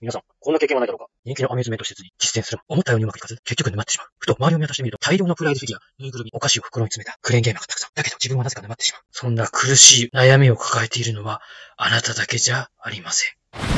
皆さん、こんな経験はないだろうか人気のアミューズメント施設に実践するも、思ったようにうまくいかず、結局沼ってしまう。ふと周りを見渡してみると、大量のプライドフィギュア、ぬいぐるみ、お菓子を袋に詰めたクレーンゲームがたくさん。だけど自分はなぜか沼ってしまう。そんな苦しい悩みを抱えているのは、あなただけじゃありません。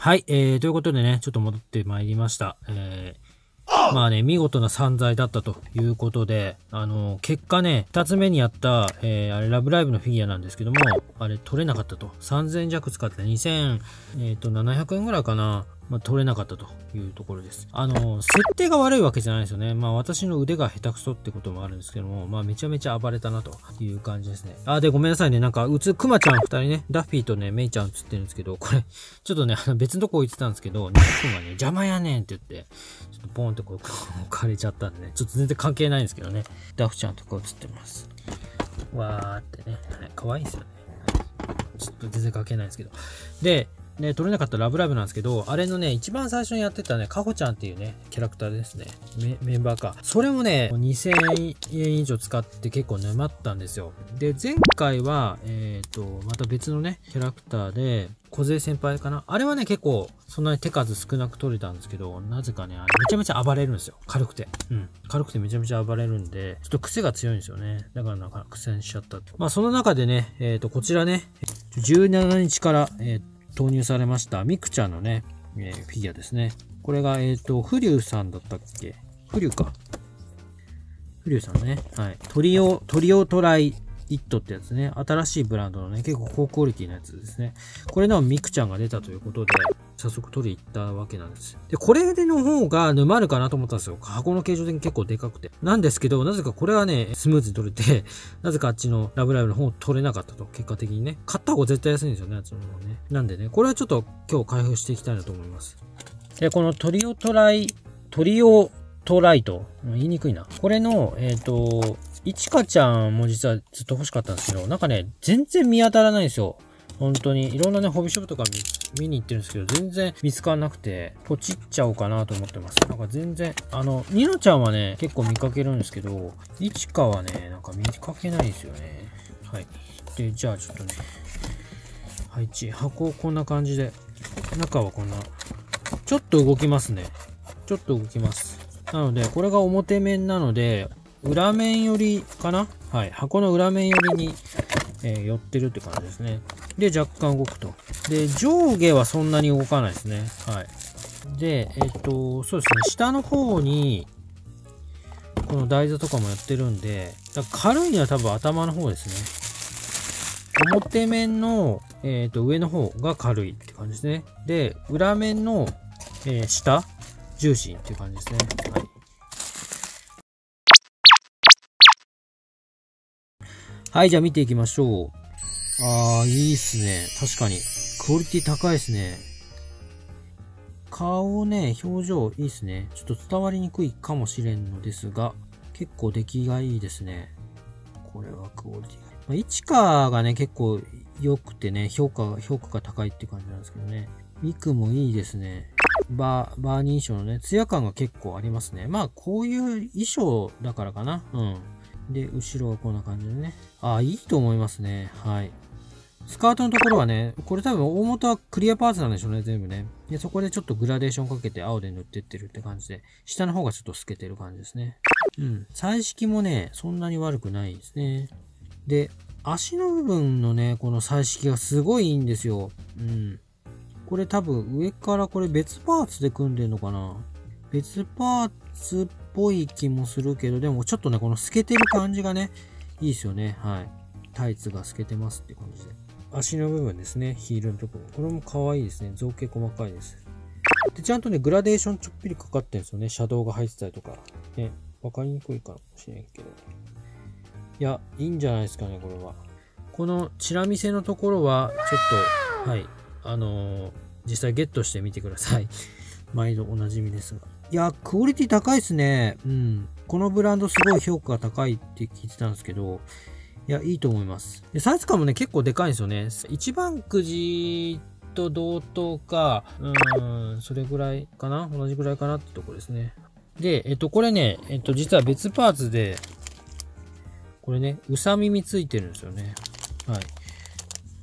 はい、えー、ということでね、ちょっと戻ってまいりました。えーまあね、見事な散財だったということで、あの、結果ね、二つ目にやった、えー、あれ、ラブライブのフィギュアなんですけども、あれ、取れなかったと。3000弱使って2700円ぐらいかな。まあ、取れなかったというところです。あの、設定が悪いわけじゃないですよね。まあ、私の腕が下手くそってこともあるんですけども、まあ、めちゃめちゃ暴れたなという感じですね。あ、で、ごめんなさいね。なんか、うつ、くまちゃん二人ね、ダッフィーとね、メイちゃん映ってるんですけど、これ、ちょっとね、あの別のとこ置いてたんですけど、ニックがね、邪魔やねんって言って、ちょっとポンってこう、置かれちゃったんでね、ちょっと全然関係ないんですけどね、ダフちゃんとか映ってます。わーってね、可愛いんですよね。ちょっと全然関係ないんですけど。で、ね、撮れなかったラブライブなんですけど、あれのね、一番最初にやってたね、かほちゃんっていうね、キャラクターですね。メンバーか。それもね、2000円以上使って結構沼ったんですよ。で、前回は、えっ、ー、と、また別のね、キャラクターで、小勢先輩かな？あれはね、結構、そんなに手数少なく取れたんですけど、なぜかね、あれめちゃめちゃ暴れるんですよ。軽くて。うん。軽くてめちゃめちゃ暴れるんで、ちょっと癖が強いんですよね。だからなんか苦戦しちゃった。まあ、その中でね、えっ、ー、と、こちらね、17日から、えっ、ー、投入されましたミクちゃんのね、えー、フィギュアですね。これが、えっ、ー、と、フリューさんだったっけ？フリューか。フリューさんね。はい。トリオ、トリオトライイットってやつね。新しいブランドのね、結構高クオリティなやつですね。これのミクちゃんが出たということで、早速取り行ったわけなんです。で、これでの方が沼るかなと思ったんですよ。箱の形状的に結構でかくて。なんですけど、なぜかこれはね、スムーズに取れて、なぜかあっちのラブライブの方取れなかったと、結果的にね。買った方が絶対安いんですよね、あっちの方ね。なんでね、これはちょっと今日開封していきたいなと思います。で、このトリオトライ、トリオトライト。言いにくいな。これの、えっ、ー、と、いちかちゃんも実はずっと欲しかったんですけど、なんかね、全然見当たらないんですよ。本当に、いろんなね、ホビーショップとか見見に行ってるんですけど、全然見つからなくて、ポチっちゃおうかなと思ってます。なんか全然、あの、ニノちゃんはね、結構見かけるんですけど、いちかはね、なんか見かけないですよね。はい。で、じゃあちょっとね、配置、箱をこんな感じで、中はこんな、ちょっと動きますね。ちょっと動きます。なので、これが表面なので、裏面寄りかな？はい。箱の裏面寄りに、えー、寄ってるって感じですね。で、若干動くと。で、上下はそんなに動かないですね。はい。で、えっ、と、そうですね。下の方に、この台座とかもやってるんで、軽いのは多分頭の方ですね。表面の、えっ、と、上の方が軽いって感じですね。で、裏面の、えー、下、重心っていう感じですね。はい。はい、じゃあ見ていきましょう。ああ、いいっすね。確かに。クオリティ高いっすね。顔ね、表情いいっすね。ちょっと伝わりにくいかもしれんのですが、結構出来がいいですね。これはクオリティが。まあ、イチカがね、結構良くてね、評価、評価が高いって感じなんですけどね。ミクもいいですね。バー、バー認証のね、ツヤ感が結構ありますね。まあ、こういう衣装だからかな。うん。で、後ろはこんな感じでね。ああ、いいと思いますね。はい。スカートのところはね、これ多分大元はクリアパーツなんでしょうね、全部ね。で、そこでちょっとグラデーションかけて青で塗ってってるって感じで、下の方がちょっと透けてる感じですね。うん。彩色もね、そんなに悪くないですね。で、足の部分のね、この彩色がすごいいいんですよ。うん。これ多分上からこれ別パーツで組んでるのかな別パーツっぽい気もするけど、でもちょっとね、この透けてる感じがね、いいですよね。はい。タイツが透けてますって感じで。足の部分ですね。ヒールのところ。これも可愛いですね。造形細かいです。で、ちゃんとね、グラデーションちょっぴりかかってるんですよね。シャドウが入ってたりとか。ね、わかりにくいかもしれんけど。いや、いいんじゃないですかね、これは。このチラ見せのところは、ちょっと、はい、あのー、実際ゲットしてみてください。毎度おなじみですが。いや、クオリティ高いですね。うん。このブランドすごい評価が高いって聞いてたんですけど、いや、いいと思います。でサイズ感もね、結構でかいんですよね。一番くじと同等か、うん、それぐらいかな？同じぐらいかなってとこですね。で、えっと、これね、えっと、実は別パーツで、これね、うさ耳ついてるんですよね。はい。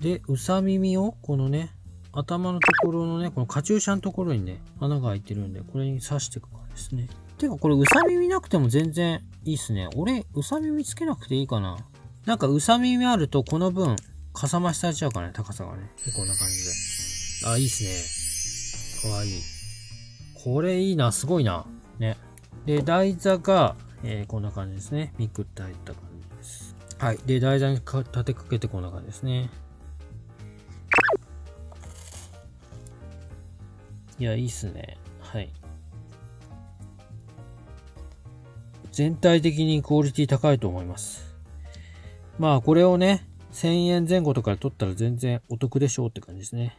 で、うさ耳を、このね、頭のところのね、このカチューシャのところにね、穴が開いてるんで、これに刺していくからですね。てか、これ、うさ耳なくても全然いいっすね。俺、うさ耳つけなくていいかな。なんか、うさ耳あると、この分、かさ増しされちゃうからね、高さがね。結構こんな感じで。あ、いいっすかわいい。これいいな、すごいな。ね。で、台座が、えー、こんな感じですね。ミクって入った感じです。はい。で、台座にか立てかけてこんな感じですね。いや、いいっすね。はい。全体的にクオリティ高いと思います。まあ、これをね、1000円前後とかで取ったら全然お得でしょうって感じですね。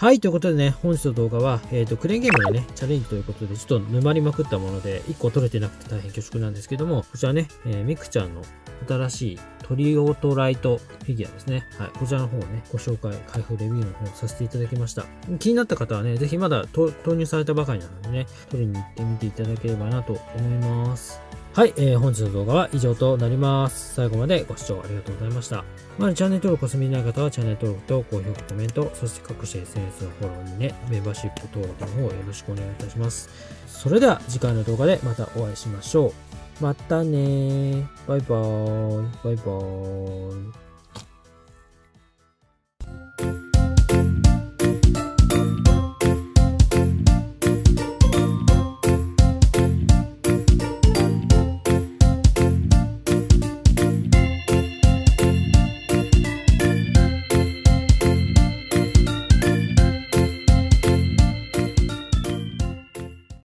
はい、ということでね、本日の動画は、えっ、ー、と、クレーンゲームでね、チャレンジということで、ちょっと沼りまくったもので、1個取れてなくて大変恐縮なんですけども、こちらね、えー、ミクちゃんの新しいトリオートライトフィギュアですね。はい。こちらの方をね、ご紹介、開封レビューの方させていただきました。気になった方はね、ぜひまだ投入されたばかりなのでね、取りに行ってみていただければなと思います。はい、えー、本日の動画は以上となります。最後までご視聴ありがとうございました。まだチャンネル登録お済みない方はチャンネル登録と高評価、コメント、そして各種 SNS のフォローにね、メンバーシップ登録の方よろしくお願いいたします。それでは次回の動画でまたお会いしましょう。またねーバイバーイ。バイバーイ。